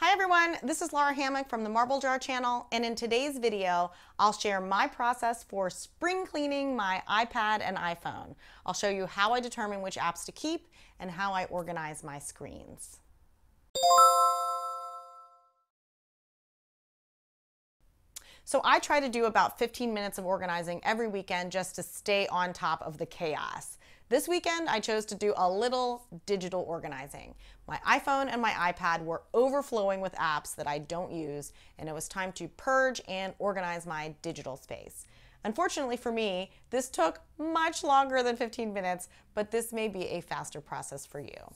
Hi everyone, this is Lara Hammock from the Marble Jar channel and in today's video I'll share my process for spring cleaning my iPad and iPhone. I'll show you how I determine which apps to keep and how I organize my screens. So I try to do about 15 minutes of organizing every weekend just to stay on top of the chaos. This weekend, I chose to do a little digital organizing. My iPhone and my iPad were overflowing with apps that I don't use, and it was time to purge and organize my digital space. Unfortunately for me, this took much longer than 15 minutes, but this may be a faster process for you.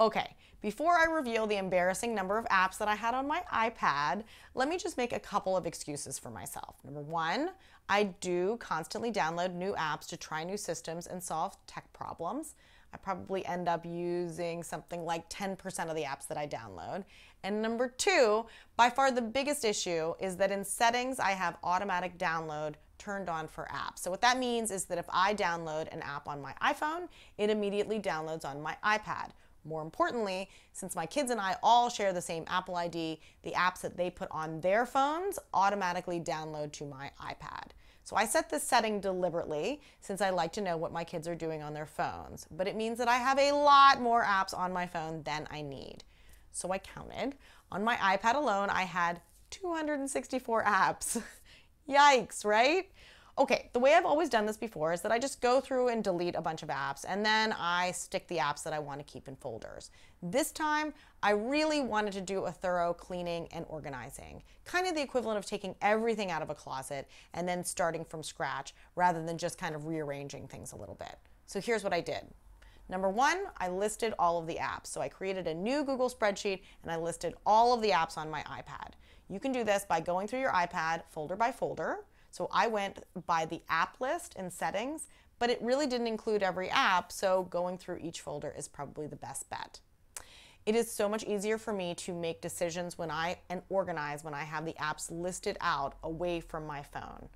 Okay, before I reveal the embarrassing number of apps that I had on my iPad, let me just make a couple of excuses for myself. Number one, I do constantly download new apps to try new systems and solve tech problems. I probably end up using something like 10% of the apps that I download. And number two, by far the biggest issue is that in settings, I have automatic download turned on for apps. So what that means is that if I download an app on my iPhone, it immediately downloads on my iPad. More importantly, since my kids and I all share the same Apple ID, the apps that they put on their phones automatically download to my iPad. So I set this setting deliberately since I like to know what my kids are doing on their phones. But it means that I have a lot more apps on my phone than I need. So I counted. On my iPad alone, I had 264 apps. Yikes, right? Okay, the way I've always done this before is that I just go through and delete a bunch of apps and then I stick the apps that I want to keep in folders. This time, I really wanted to do a thorough cleaning and organizing, kind of the equivalent of taking everything out of a closet and then starting from scratch rather than just kind of rearranging things a little bit. So here's what I did. Number one, I listed all of the apps. So I created a new Google spreadsheet and I listed all of the apps on my iPad. You can do this by going through your iPad folder by folder so I went by the app list in settings, but it really didn't include every app, so going through each folder is probably the best bet. It is so much easier for me to make decisions when I and organize when I have the apps listed out away from my phone.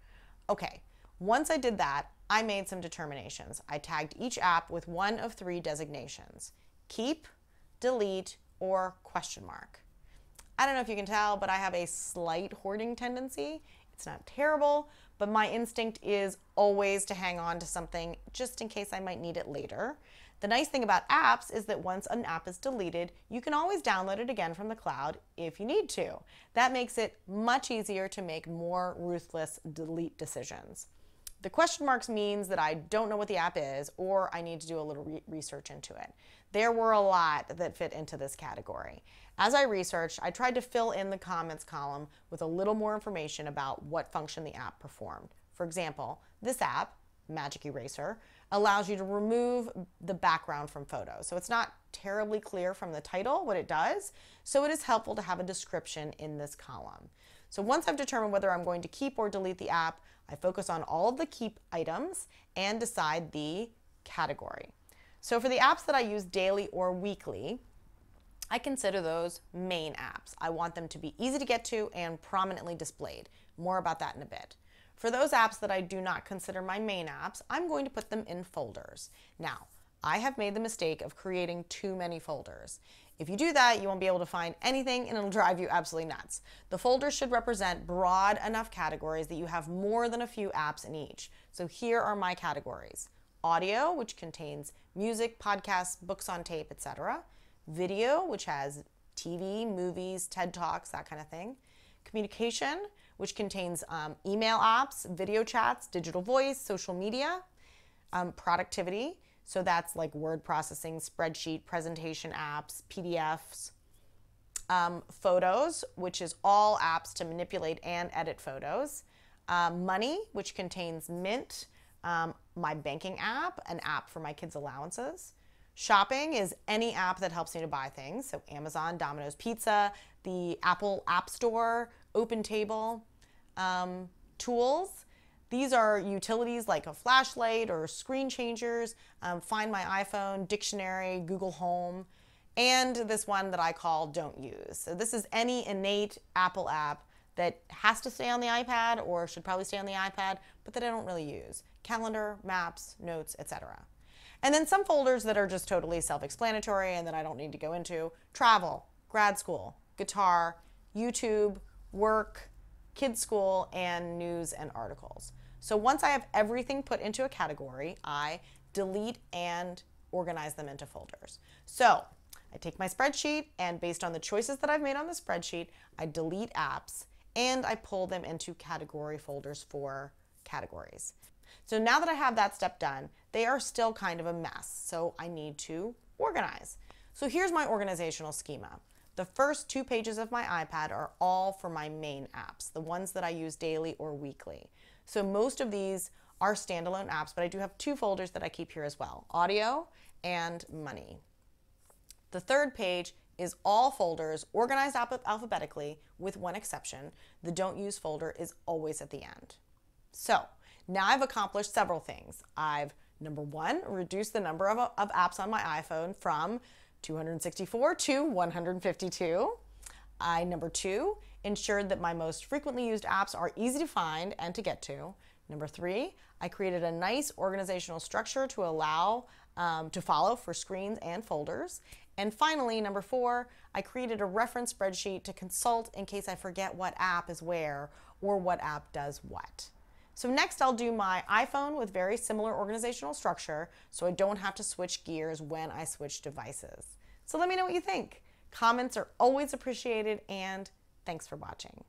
Okay, once I did that, I made some determinations. I tagged each app with one of three designations keep, delete, or question mark. I don't know if you can tell, but I have a slight hoarding tendency, it's not terrible, but my instinct is always to hang on to something just in case I might need it later. The nice thing about apps is that once an app is deleted, you can always download it again from the cloud if you need to. That makes it much easier to make more ruthless delete decisions. The question marks means that I don't know what the app is or I need to do a little re research into it. There were a lot that fit into this category. As I researched, I tried to fill in the comments column with a little more information about what function the app performed. For example, this app, Magic Eraser, allows you to remove the background from photos. So it's not terribly clear from the title what it does, so it is helpful to have a description in this column. So once I've determined whether I'm going to keep or delete the app, I focus on all of the keep items and decide the category. So for the apps that I use daily or weekly, I consider those main apps. I want them to be easy to get to and prominently displayed. More about that in a bit. For those apps that I do not consider my main apps, I'm going to put them in folders. Now, I have made the mistake of creating too many folders. If you do that, you won't be able to find anything and it'll drive you absolutely nuts. The folders should represent broad enough categories that you have more than a few apps in each. So here are my categories. Audio, which contains music, podcasts, books on tape, etc video, which has TV, movies, TED Talks, that kind of thing. Communication, which contains um, email apps, video chats, digital voice, social media. Um, productivity, so that's like word processing, spreadsheet, presentation apps, PDFs. Um, photos, which is all apps to manipulate and edit photos. Uh, money, which contains Mint, um, my banking app, an app for my kids' allowances. Shopping is any app that helps me to buy things. So Amazon, Domino's Pizza, the Apple App Store, OpenTable. Um, tools. These are utilities like a flashlight or screen changers, um, Find My iPhone, Dictionary, Google Home, and this one that I call Don't Use. So this is any innate Apple app that has to stay on the iPad or should probably stay on the iPad, but that I don't really use. Calendar, maps, notes, etc. And then some folders that are just totally self explanatory and that I don't need to go into travel, grad school, guitar, YouTube, work, kids school, and news and articles. So once I have everything put into a category, I delete and organize them into folders. So I take my spreadsheet and based on the choices that I've made on the spreadsheet, I delete apps and I pull them into category folders for categories. So now that I have that step done, they are still kind of a mess. So I need to organize. So here's my organizational schema. The first two pages of my iPad are all for my main apps, the ones that I use daily or weekly. So most of these are standalone apps, but I do have two folders that I keep here as well, audio and money. The third page is all folders organized alphabetically with one exception. The don't use folder is always at the end. So now I've accomplished several things. I've, number one, reduced the number of, of apps on my iPhone from 264 to 152. I, number two, ensured that my most frequently used apps are easy to find and to get to. Number three, I created a nice organizational structure to allow um, to follow for screens and folders. And finally, number four, I created a reference spreadsheet to consult in case I forget what app is where or what app does what. So next I'll do my iPhone with very similar organizational structure so I don't have to switch gears when I switch devices. So let me know what you think. Comments are always appreciated and thanks for watching.